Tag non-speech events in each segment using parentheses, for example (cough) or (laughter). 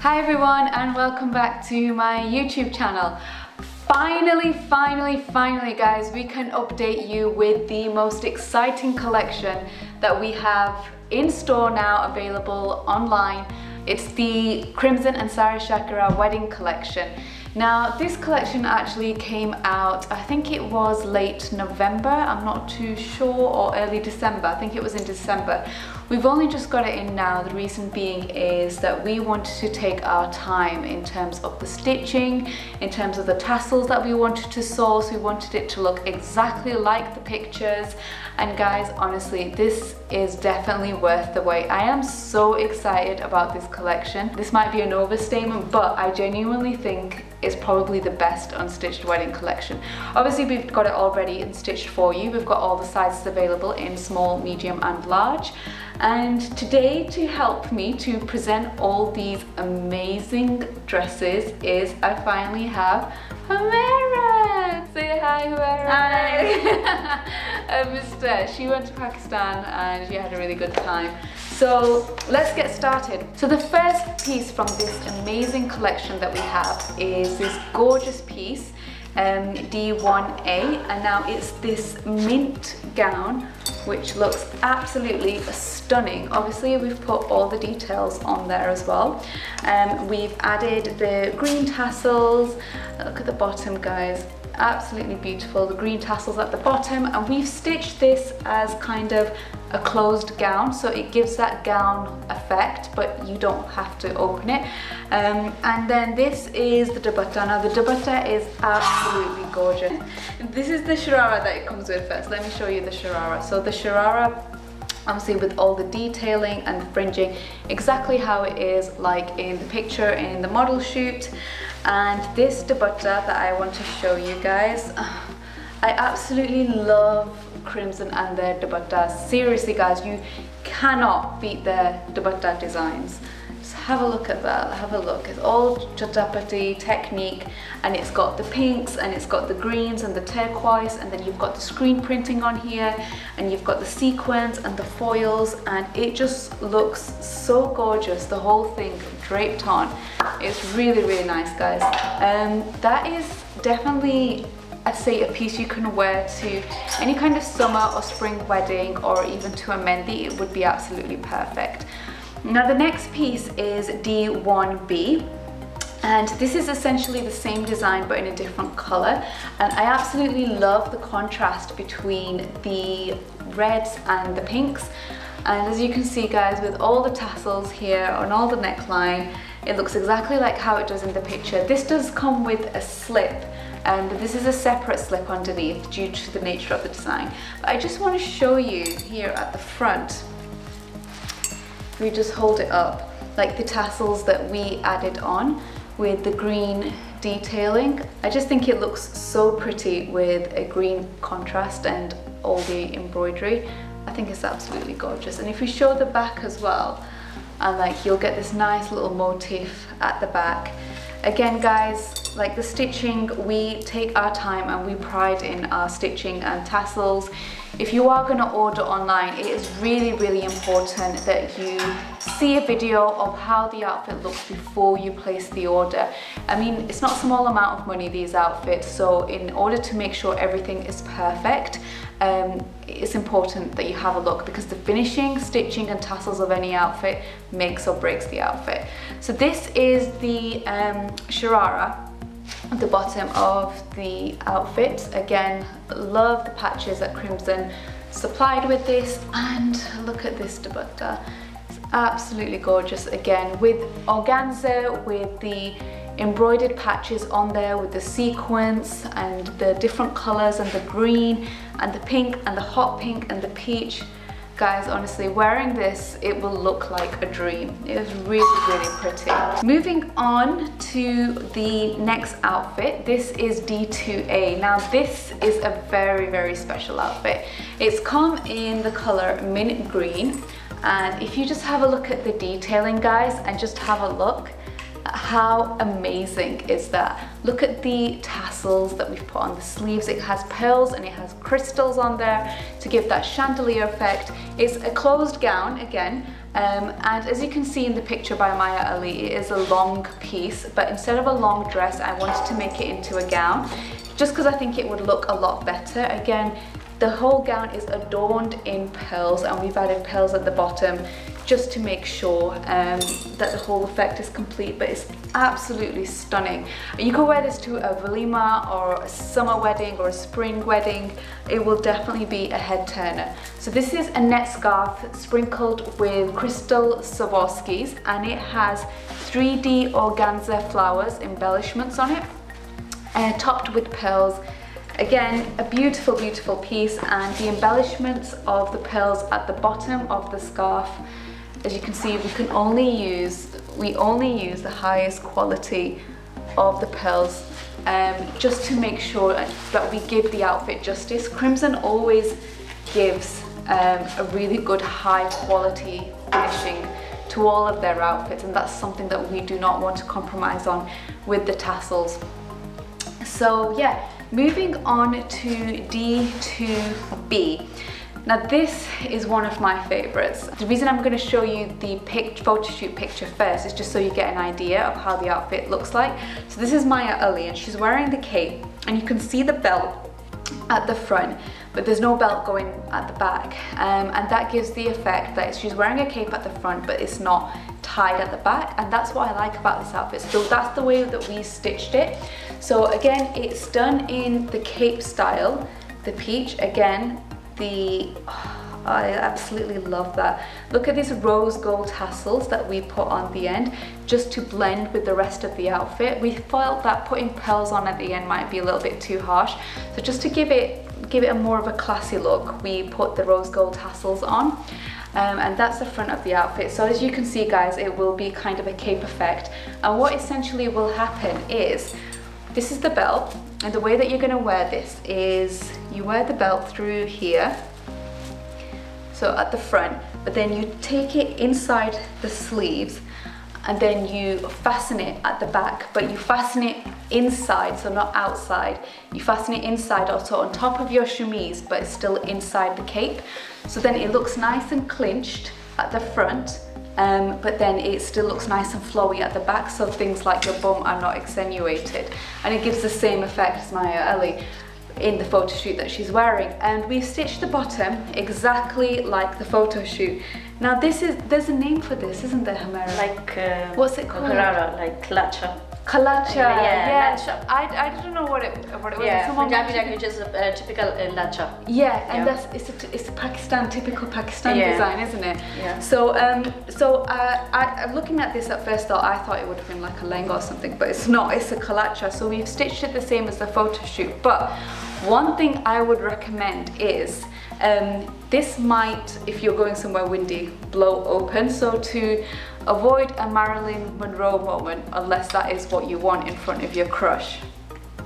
Hi everyone and welcome back to my YouTube channel. Finally, finally, finally guys, we can update you with the most exciting collection that we have in store now available online. It's the Crimson and Saira Shakira wedding collection. Now this collection actually came out, I think it was late November, I'm not too sure, or early December, I think it was in December. We've only just got it in now, the reason being is that we wanted to take our time in terms of the stitching, in terms of the tassels that we wanted to source, we wanted it to look exactly like the pictures, and guys, honestly, this is definitely worth the wait. I am so excited about this collection. This might be an overstatement, but I genuinely think is probably the best unstitched wedding collection. Obviously we've got it already unstitched for you. We've got all the sizes available in small, medium and large. And today to help me to present all these amazing dresses is I finally have Humaira. Hi Humaira. Hi. (laughs) uh, Mr. She went to Pakistan and she had a really good time. So let's get started. So the first piece from this amazing collection that we have is this gorgeous piece, um, D1A, and now it's this mint gown which looks absolutely stunning. Obviously we've put all the details on there as well. Um, we've added the green tassels, look at the bottom guys, absolutely beautiful. The green tassels at the bottom and we've stitched this as kind of a closed gown so it gives that gown effect but you don't have to open it. Um, and then this is the dupatta. Now the dupatta is absolutely gorgeous. (laughs) This is the sharara that it comes with first. Let me show you the sharara. So the sharara obviously with all the detailing and the fringing exactly how it is like in the picture in the model shoot and this dupatta that I want to show you guys (sighs) I absolutely love Crimson and their dupattas seriously guys you cannot beat their dupatta designs have a look at that, have a look. It's all Chatta Patti technique and it's got the pinks and it's got the greens and the turquoise and then you've got the screen printing on here and you've got the sequins and the foils and it just looks so gorgeous, the whole thing draped on. It's really, really nice guys. Um, that is definitely I'd say a piece you can wear to any kind of summer or spring wedding or even to a mehndi, it would be absolutely perfect. Now the next piece is D1B and this is essentially the same design but in a different color and I absolutely love the contrast between the reds and the pinks and as you can see guys with all the tassels here on all the neckline it looks exactly like how it does in the picture. This does come with a slip and this is a separate slip underneath due to the nature of the design. But I just want to show you here at the front we just hold it up like the tassels that we added on with the green detailing. I just think it looks so pretty with a green contrast and all the embroidery. I think it's absolutely gorgeous. And if you show the back as well, and like you'll get this nice little motif at the back. Again guys, like the stitching, we take our time and we pride in our stitching and tassels. If you are gonna order online, it is really, really important that you see a video of how the outfit looks before you place the order. I mean, it's not a small amount of money, these outfits, so in order to make sure everything is perfect, um, it's important that you have a look because the finishing, stitching and tassels of any outfit makes or breaks the outfit. So this is the um, the bottom of the outfit. Again, love the patches that Crimson supplied with this and look at this dupatta. It's absolutely gorgeous again with organza, with the embroidered patches on there with the sequins and the different colors and the green and the pink and the hot pink and the peach. Guys, honestly, wearing this, it will look like a dream. It is really, really pretty. Moving on to the next outfit. This is D2A. Now, this is a very, very special outfit. It's come in the color mint green. And if you just have a look at the detailing, guys, and just have a look, How amazing is that? Look at the tassels that we've put on the sleeves. It has pearls and it has crystals on there to give that chandelier effect. It's a closed gown again, um, and as you can see in the picture by Maya Ali, it is a long piece, but instead of a long dress, I wanted to make it into a gown, just because I think it would look a lot better. Again, the whole gown is adorned in pearls and we've added pearls at the bottom just to make sure um, that the whole effect is complete, but it's absolutely stunning. You can wear this to a walima or a summer wedding or a spring wedding. It will definitely be a head turner. So this is a net scarf sprinkled with crystal Swarovskis and it has 3D organza flowers embellishments on it, uh, topped with pearls Again, a beautiful, beautiful piece and the embellishments of the pearls at the bottom of the scarf, as you can see, we can only use, we only use the highest quality of the pearls um, just to make sure that we give the outfit justice. Crimson always gives um, a really good high quality finishing to all of their outfits and that's something that we do not want to compromise on with the tassels. So yeah, Moving on to D2B. Now this is one of my favorites. The reason I'm going to show you the pic photo shoot picture first is just so you get an idea of how the outfit looks like. So this is Maya Ali and she's wearing the cape and you can see the belt at the front but there's no belt going at the back um, and that gives the effect that she's wearing a cape at the front but it's not tied at the back and that's what I like about this outfit so that's the way that we stitched it so again it's done in the cape style the peach again the oh, I absolutely love that. Look at these rose gold tassels that we put on the end just to blend with the rest of the outfit. We felt that putting pearls on at the end might be a little bit too harsh. So just to give it give it a more of a classy look, we put the rose gold tassels on. Um, and that's the front of the outfit. So as you can see guys, it will be kind of a cape effect. And what essentially will happen is, this is the belt, and the way that you're gonna wear this is you wear the belt through here, so at the front, but then you take it inside the sleeves and then you fasten it at the back, but you fasten it inside, so not outside. You fasten it inside also on top of your chemise, but it's still inside the cape. So then it looks nice and clinched at the front, um, but then it still looks nice and flowy at the back, so things like your bum are not accentuated. And it gives the same effect as Maya Ali in the photo shoot that she's wearing and we've stitched the bottom exactly like the photo shoot. Now this is there's a name for this isn't there Humaira like uh, what's it called? Like Kalacha Kalacha, yeah, yeah. I, I didn't know what it what it was. Yeah, Punjabi language is a uh, typical uh, lacha. Yeah, and yeah. that's it's a it's a Pakistan typical Pakistan yeah. design, isn't it? Yeah. So um so uh, I looking at this at first thought I thought it would have been like a lehenga or something, but it's not. It's a kalacha. So we've stitched it the same as the photo shoot, but one thing I would recommend is um, this might, if you're going somewhere windy, blow open. So to avoid a Marilyn Monroe moment, unless that is what you want in front of your crush,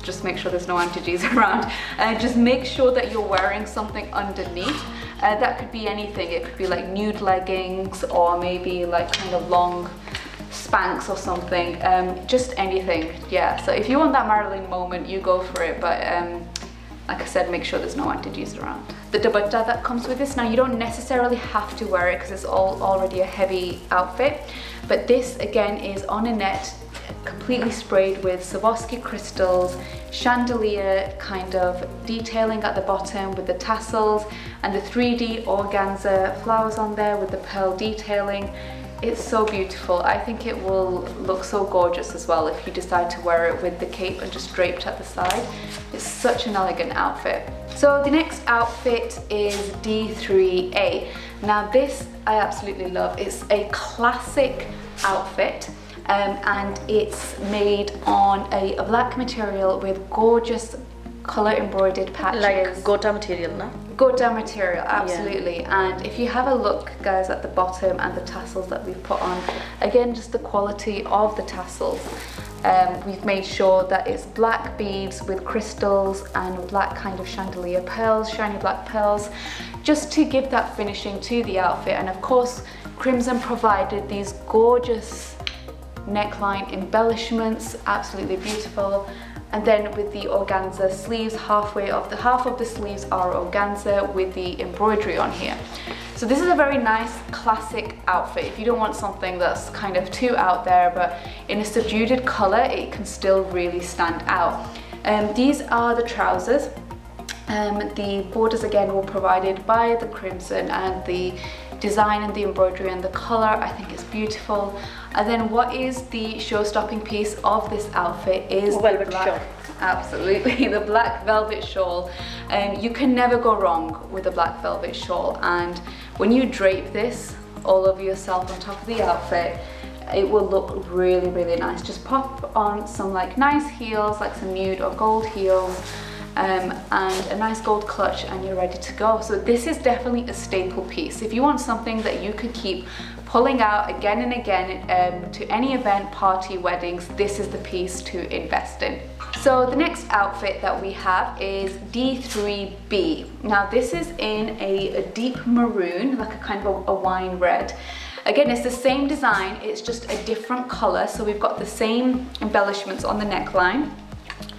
just make sure there's no anti-G's (laughs) around. Uh, just make sure that you're wearing something underneath. Uh, that could be anything. It could be like nude leggings or maybe like kind of long Spanx or something. Um, just anything, yeah. So if you want that Marilyn moment, you go for it. But um, like I said, make sure there's no anti-G's around. The dupatta that comes with this, now you don't necessarily have to wear it because it's all already a heavy outfit, but this again is on a net, completely sprayed with Swarovski crystals, chandelier kind of detailing at the bottom with the tassels and the 3D organza flowers on there with the pearl detailing. It's so beautiful. I think it will look so gorgeous as well if you decide to wear it with the cape and just draped at the side. It's such an elegant outfit. So the next outfit is D3A. Now this I absolutely love. It's a classic outfit um, and it's made on a, a black material with gorgeous color embroidered patches. Like gota material, no? Gota material, absolutely. Yeah. And if you have a look, guys, at the bottom and the tassels that we've put on, again, just the quality of the tassels. Um, we've made sure that it's black beads with crystals and black kind of chandelier pearls, shiny black pearls, just to give that finishing to the outfit. And of course, Crimson provided these gorgeous neckline embellishments, absolutely beautiful. And then with the organza sleeves, halfway of the half of the sleeves are organza with the embroidery on here. So this is a very nice classic outfit. If you don't want something that's kind of too out there, but in a subdued color, it can still really stand out. Um, these are the trousers. Um, the borders again were provided by the crimson and the design and the embroidery and the color I think is beautiful. And then what is the show-stopping piece of this outfit is velvet black, shawl. Absolutely (laughs) the black velvet shawl. And um, you can never go wrong with a black velvet shawl. And when you drape this all over yourself on top of the outfit it will look really really nice. Just pop on some like nice heels like some nude or gold heels um, and a nice gold clutch and you're ready to go. So this is definitely a staple piece. If you want something that you could keep pulling out again and again um, to any event, party, weddings, this is the piece to invest in. So the next outfit that we have is D3B. Now this is in a, a deep maroon, like a kind of a, a wine red. Again, it's the same design, it's just a different color. So we've got the same embellishments on the neckline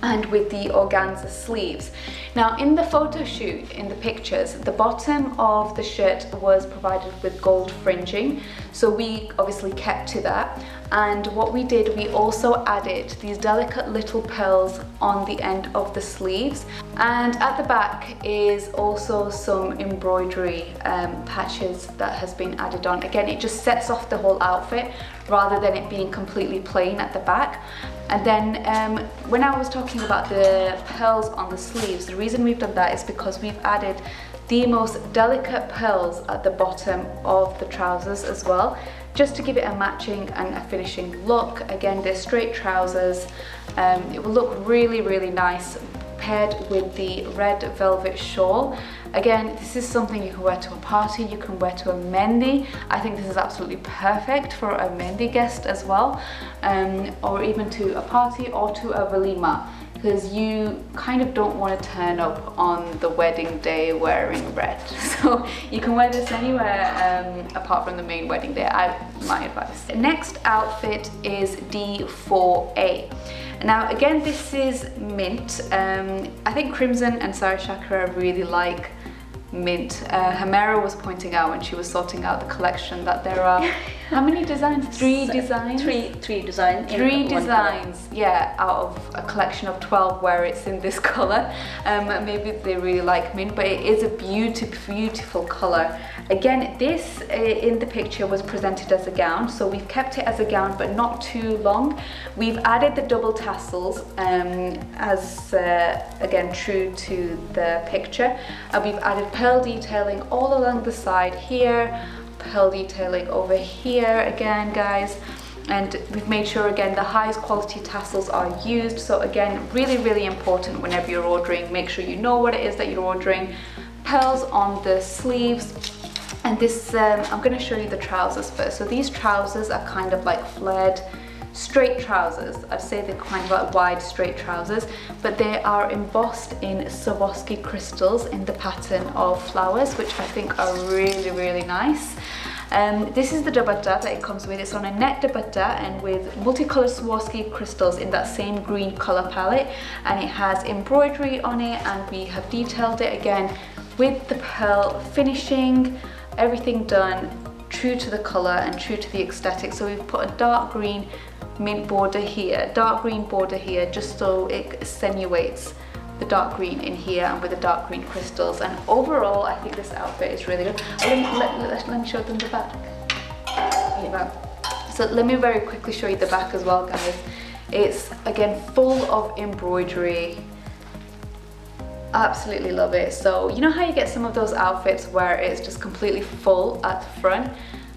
and with the organza sleeves. Now in the photo shoot, in the pictures, the bottom of the shirt was provided with gold fringing, so we obviously kept to that. And what we did, we also added these delicate little pearls on the end of the sleeves. And at the back is also some embroidery um, patches that has been added on. Again, it just sets off the whole outfit rather than it being completely plain at the back. And then um, when I was talking about the pearls on the sleeves, the reason we've done that is because we've added the most delicate pearls at the bottom of the trousers as well just to give it a matching and a finishing look. Again, they're straight trousers. Um, it will look really, really nice paired with the red velvet shawl. Again, this is something you can wear to a party, you can wear to a mehndi. I think this is absolutely perfect for a mehndi guest as well, um, or even to a party or to a walima because you kind of don't want to turn up on the wedding day wearing red. (laughs) So you can wear this anywhere um, apart from the main wedding day, I, my advice. Next outfit is D4A. Now again, this is mint. Um, I think Crimson and Saira Shakira really like mint. Uh, Humaira was pointing out when she was sorting out the collection that there are (laughs) how many designs? Three designs. Three three designs. Three designs. Yeah, out of a collection of twelve where it's in this (laughs) color. Um, maybe they really like mint, but it is a beautiful, beautiful color. Again, this uh, in the picture was presented as a gown, so we've kept it as a gown, but not too long. We've added the double tassels um, as uh, again true to the picture. Uh, we've added pearl detailing all along the side here, pearl detailing over here again guys. And we've made sure again the highest quality tassels are used. So again really really important whenever you're ordering make sure you know what it is that you're ordering. Pearls on the sleeves. And this um, I'm going to show you the trousers first. So these trousers are kind of like flared straight trousers. I'd say they're kind of like wide straight trousers, but they are embossed in Swarovski crystals in the pattern of flowers, which I think are really, really nice. Um, this is the dupatta that it comes with. It's on a net dupatta and with multicolored Swarovski crystals in that same green color palette. And it has embroidery on it and we have detailed it again with the pearl finishing, everything done true to the color and true to the aesthetic. So we've put a dark green mint border here, dark green border here, just so it accentuates the dark green in here and with the dark green crystals. And overall, I think this outfit is really good. Let, let, let me show them the back. So let me very quickly show you the back as well, guys. It's, again, full of embroidery. Absolutely love it. So, you know how you get some of those outfits where it's just completely full at the front?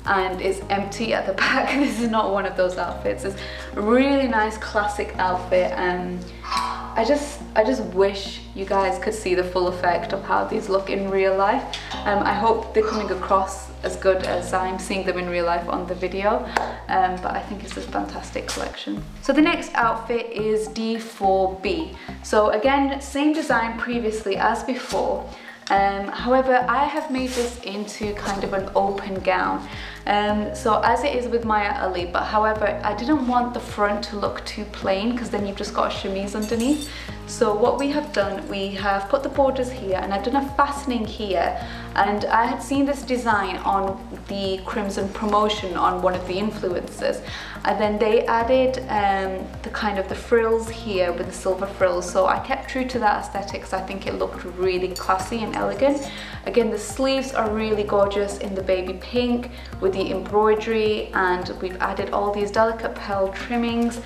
and it's empty at the (laughs) back. this is not one of those outfits. It's a really nice classic outfit and I just I just wish you guys could see the full effect of how these look in real life. Um, I hope they're coming across as good as I'm seeing them in real life on the video, um, but I think it's a fantastic collection. So the next outfit is D4B. So again, same design previously as before, Um, however, I have made this into kind of an open gown. Um, so as it is with Maya Ali, but however, I didn't want the front to look too plain because then you've just got a chemise underneath. So what we have done, we have put the borders here and I've done a fastening here and I had seen this design on the Crimson promotion on one of the influencers and then they added um, the kind of the frills here with the silver frills so I kept true to that aesthetic because I think it looked really classy and elegant. Again the sleeves are really gorgeous in the baby pink with the embroidery and we've added all these delicate pearl trimmings.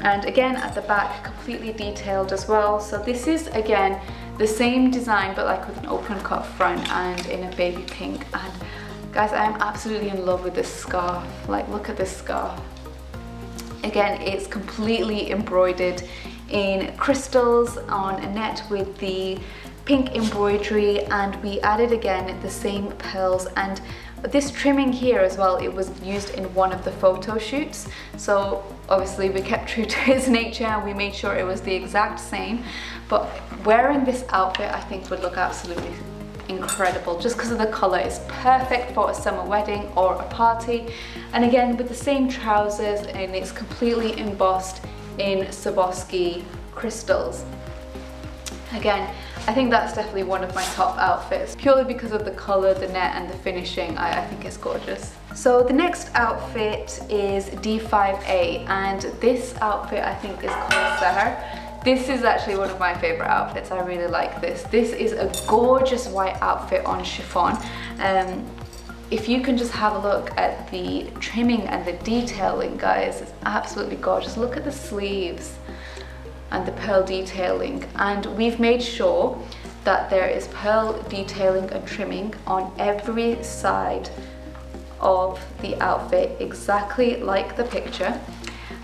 And again at the back completely detailed as well. So this is again the same design but like with an open cut front and in a baby pink. And guys I am absolutely in love with this scarf. Like look at this scarf. Again it's completely embroidered in crystals on a net with the pink embroidery and we added again the same pearls. And this trimming here as well, it was used in one of the photo shoots. So obviously we kept true to his nature and we made sure it was the exact same. But wearing this outfit I think would look absolutely incredible just because of the color. It's perfect for a summer wedding or a party. And again, with the same trousers and it's completely embossed in Swarovski crystals. Again, I think that's definitely one of my top outfits, purely because of the colour, the net and the finishing. I, I think it's gorgeous. So the next outfit is D5A and this outfit I think is called Seher. This is actually one of my favorite outfits. I really like this. This is a gorgeous white outfit on chiffon. Um, if you can just have a look at the trimming and the detailing, guys, it's absolutely gorgeous. Look at the sleeves and the pearl detailing. And we've made sure that there is pearl detailing and trimming on every side of the outfit exactly like the picture.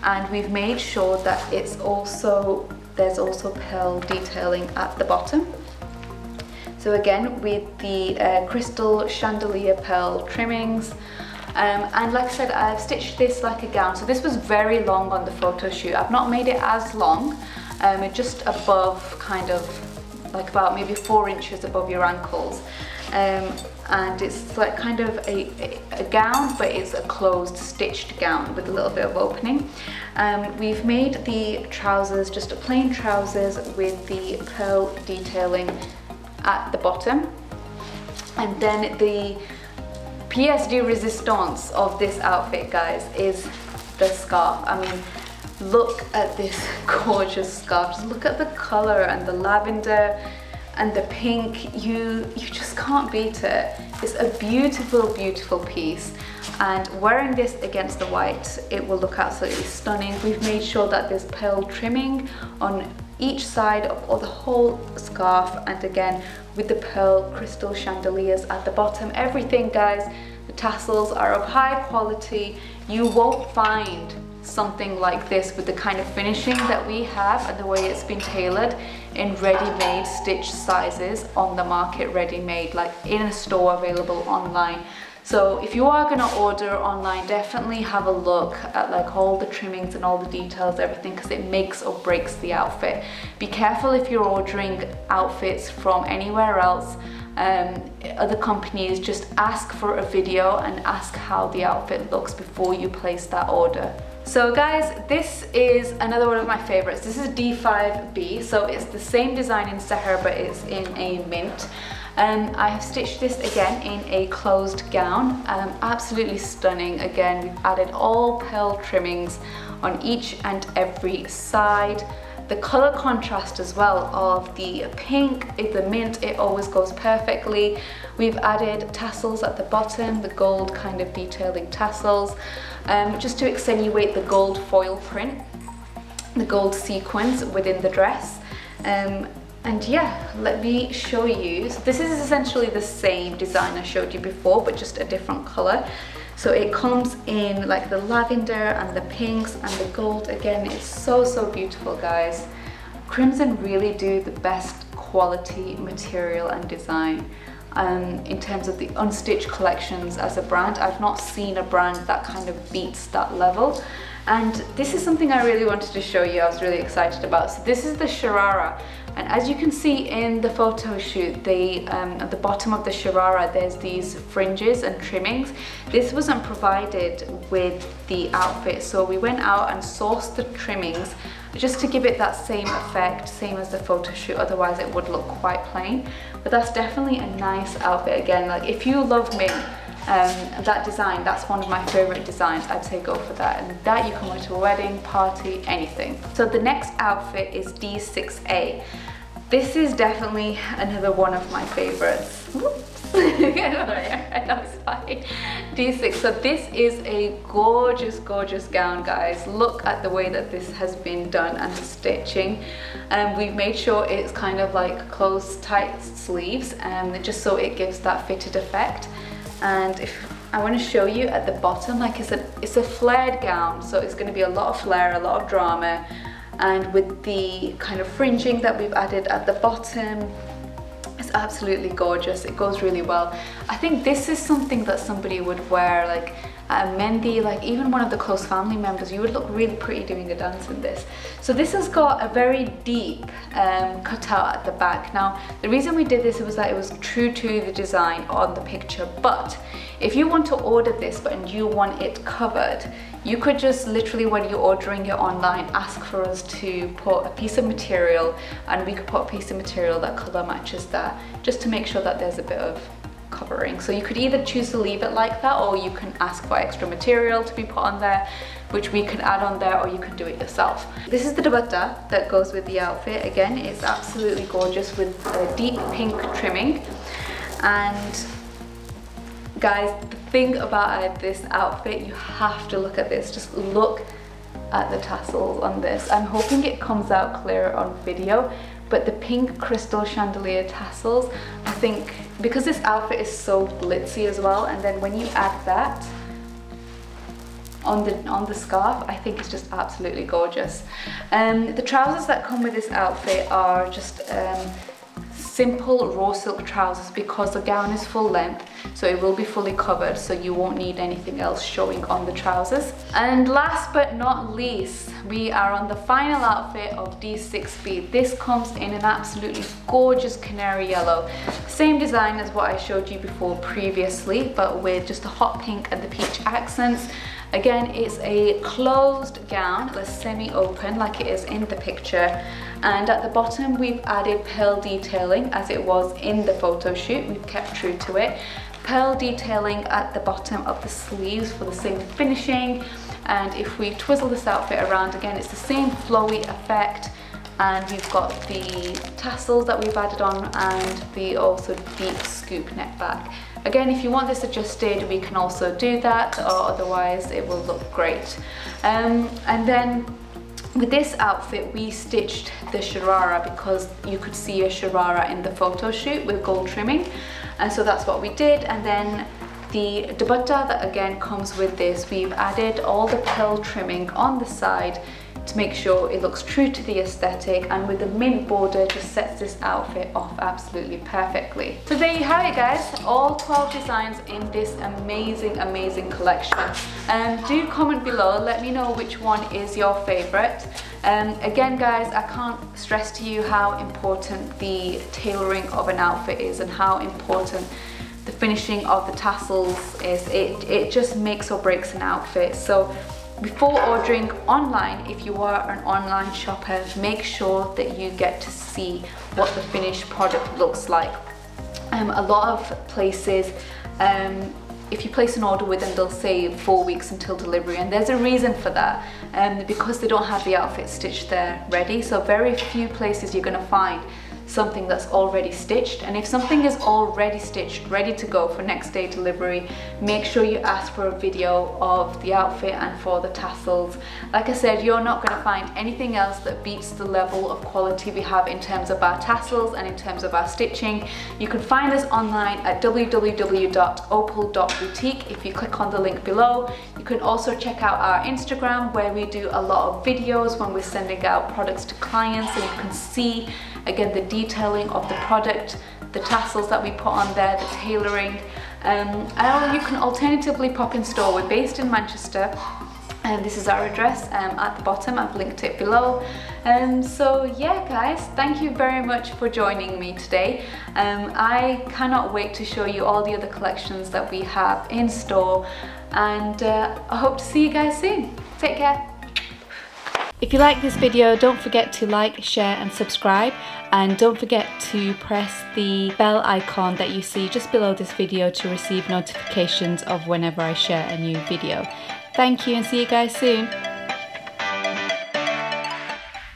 And we've made sure that it's also there's also pearl detailing at the bottom. So again with the uh, crystal chandelier pearl trimmings. Um, and like I said I've stitched this like a gown. So this was very long on the photo shoot. I've not made it as long um, just above kind of like about maybe four inches above your ankles um, and it's like kind of a, a, gown but it's a closed stitched gown with a little bit of opening. Um, we've made the trousers just a plain trousers with the pearl detailing at the bottom and then the de resistance of this outfit guys is the scarf. I mean look at this (laughs) gorgeous scarf. Just look at the color and the lavender and the pink. You you just can't beat it. It's a beautiful beautiful piece. And wearing this against the white it will look absolutely stunning. We've made sure that there's pearl trimming on each side of or the whole scarf. And again with the pearl crystal chandeliers at the bottom. Everything guys the tassels are of high quality. You won't find something like this with the kind of finishing that we have and the way it's been tailored in ready-made stitch sizes on the market ready-made like in a store available online. So if you are going to order online definitely have a look at like all the trimmings and all the details everything because it makes or breaks the outfit. Be careful if you're ordering outfits from anywhere else. Um, other companies just ask for a video and ask how the outfit looks before you place that order so guys, this is another one of my favorites. This is D5B, so it's the same design in Seher, but it's in a mint. Um, I have stitched this again in a closed gown, um, absolutely stunning. Again, we've added all pearl trimmings on each and every side. The color contrast as well of the pink, the mint, it always goes perfectly. We've added tassels at the bottom, the gold kind of detailing tassels, um, just to accentuate the gold foil print, the gold sequins within the dress. Um, and yeah, let me show you. So this is essentially the same design I showed you before, but just a different color. So it comes in like the lavender and the pinks and the gold. Again, it's so, so beautiful, guys. Crimson really do the best quality material and design. um, in terms of the unstitched collections as a brand. I've not seen a brand that kind of beats that level. And this is something I really wanted to show you, I was really excited about. So this is the Sharara. And as you can see in the photo shoot, they, um, at the bottom of the Sharara, there's these fringes and trimmings. This wasn't provided with the outfit, so we went out and sourced the trimmings just to give it that same effect, same as the photo shoot, otherwise it would look quite plain. But that's definitely a nice outfit again. Like if you love me, um, that design, that's one of my favorite designs. I'd say go for that. And that you can wear to a wedding, party, anything. So the next outfit is D6A. This is definitely another one of my favorites. (laughs) I know it's fine. D6. So this is a gorgeous, gorgeous gown, guys. Look at the way that this has been done and the stitching. And um, we've made sure it's kind of like closed tight sleeves um, just so it gives that fitted effect and if I want to show you at the bottom like it's a it's a flared gown so it's going to be a lot of flare a lot of drama. And with the kind of fringing that we've added at the bottom absolutely gorgeous it goes really well I think this is something that somebody would wear like uh, mehndi, like even one of the close family members, you would look really pretty doing a dance in this. So this has got a very deep um, cutout at the back. Now, the reason we did this was that it was true to the design on the picture, but if you want to order this but and you want it covered, you could just literally when you're ordering it online, ask for us to put a piece of material and we could put a piece of material that color matches that, just to make sure that there's a bit of covering. So you could either choose to leave it like that or you can ask for extra material to be put on there which we can add on there or you can do it yourself. This is the dupatta that goes with the outfit. Again, it's absolutely gorgeous with a deep pink trimming. And guys, the thing about this outfit, you have to look at this. Just look at the tassels on this. I'm hoping it comes out clearer on video, but the pink crystal chandelier tassels, I think because this outfit is so glitzy as well, and then when you add that on the on the scarf, I think it's just absolutely gorgeous. Um, the trousers that come with this outfit are just um, simple raw silk trousers because the gown is full length so it will be fully covered so you won't need anything else showing on the trousers. And last but not least we are on the final outfit of D6B this comes in an absolutely gorgeous canary yellow. Same design as what I showed you before previously but with just a hot pink and the peach accents Again, it's a closed gown, it's semi-open like it is in the picture. And at the bottom, we've added pearl detailing as it was in the photo shoot. We've kept true to it. Pearl detailing at the bottom of the sleeves for the same finishing. And if we twizzle this outfit around again, it's the same flowy effect and we've got the tassels that we've added on and the also deep scoop neck back. Again, if you want this adjusted, we can also do that, or otherwise it will look great. Um, and then with this outfit, we stitched the sharara because you could see a sharara in the photo shoot with gold trimming. And so that's what we did. And then the dupatta that again comes with this, we've added all the pearl trimming on the side to make sure it looks true to the aesthetic and with the mint border just sets this outfit off absolutely perfectly. So there you have it guys, all 12 designs in this amazing, amazing collection. Um, do comment below, let me know which one is your favorite. Um, again guys, I can't stress to you how important the tailoring of an outfit is and how important the finishing of the tassels is. It, it just makes or breaks an outfit. So before ordering online, if you are an online shopper, make sure that you get to see what the finished product looks like. Um, a lot of places, um, if you place an order with them, they'll say four weeks until delivery, and there's a reason for that, um, because they don't have the outfit stitched there ready. So very few places you're gonna find something that's already stitched. And if something is already stitched ready to go for next day delivery make sure you ask for a video of the outfit and for the tassels. Like I said you're not going to find anything else that beats the level of quality we have in terms of our tassels and in terms of our stitching. You can find us online at www.opal.boutique if you click on the link below you can also check out our Instagram where we do a lot of videos when we're sending out products to clients and you can see again the detailing of the product, the tassels that we put on there, the tailoring. Um, and you can alternatively pop in store. We're based in Manchester and this is our address um, at the bottom. I've linked it below. Um, so yeah guys thank you very much for joining me today. Um, I cannot wait to show you all the other collections that we have in store and uh, I hope to see you guys soon. Take care if you like this video, don't forget to like, share and subscribe and don't forget to press the bell icon that you see just below this video to receive notifications of whenever I share a new video. Thank you and see you guys soon.